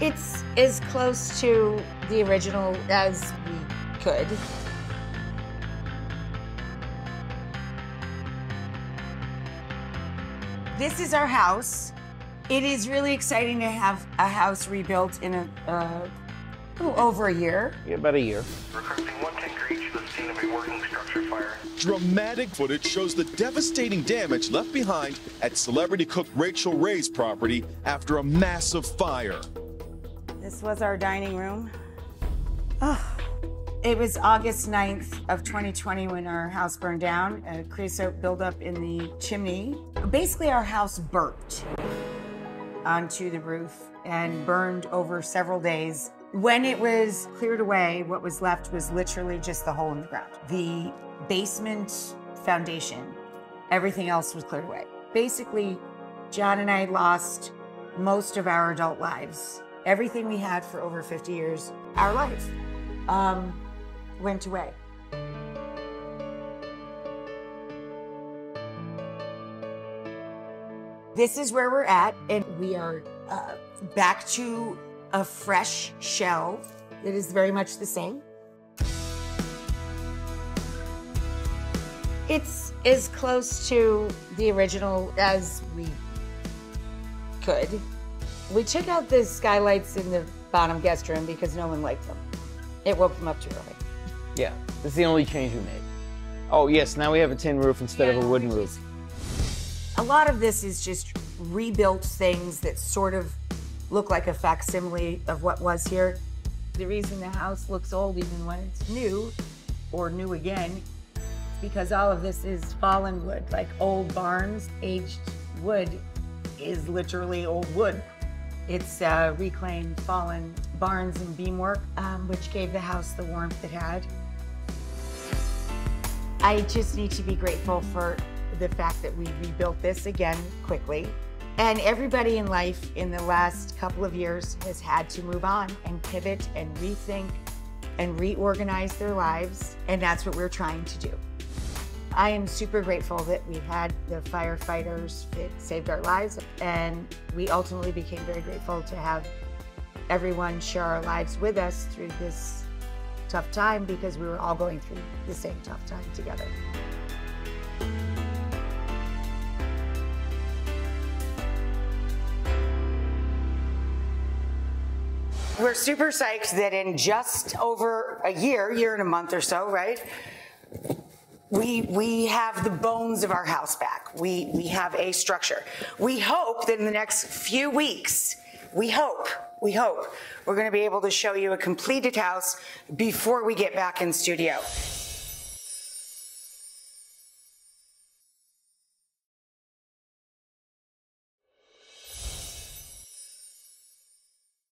It's as close to the original as we could. This is our house. It is really exciting to have a house rebuilt in a uh, little over a year. Yeah, about a year. Requesting one tanker each to the scene of a working structure fire. Dramatic footage shows the devastating damage left behind at celebrity cook Rachael Ray's property after a massive fire. This was our dining room. Oh. It was August 9th of 2020 when our house burned down. A creosote buildup in the chimney. Basically, our house burnt onto the roof and burned over several days. When it was cleared away, what was left was literally just the hole in the ground. The basement foundation, everything else was cleared away. Basically, John and I lost most of our adult lives. Everything we had for over 50 years, our life, um, went away. This is where we're at, and we are uh, back to a fresh shell that is very much the same. It's as close to the original as we could. We took out the skylights in the bottom guest room because no one liked them. It woke them up too early. Yeah, that's the only change we made. Oh, yes, now we have a tin roof instead of a wooden roof. A lot of this is just rebuilt things that sort of look like a facsimile of what was here. The reason the house looks old even when it's new or new again is because all of this is fallen wood, like old barns, aged wood is literally old wood. It's uh, reclaimed fallen barns and beamwork, um, which gave the house the warmth it had. I just need to be grateful for the fact that we rebuilt this again quickly. And everybody in life in the last couple of years has had to move on and pivot and rethink and reorganize their lives. And that's what we're trying to do. I am super grateful that we had the firefighters that saved our lives. And we ultimately became very grateful to have everyone share our lives with us through this tough time because we were all going through the same tough time together. We're super psyched that in just over a year, year and a month or so, right? We, we have the bones of our house back. We, we have a structure. We hope that in the next few weeks, we hope, we hope, we're going to be able to show you a completed house before we get back in studio.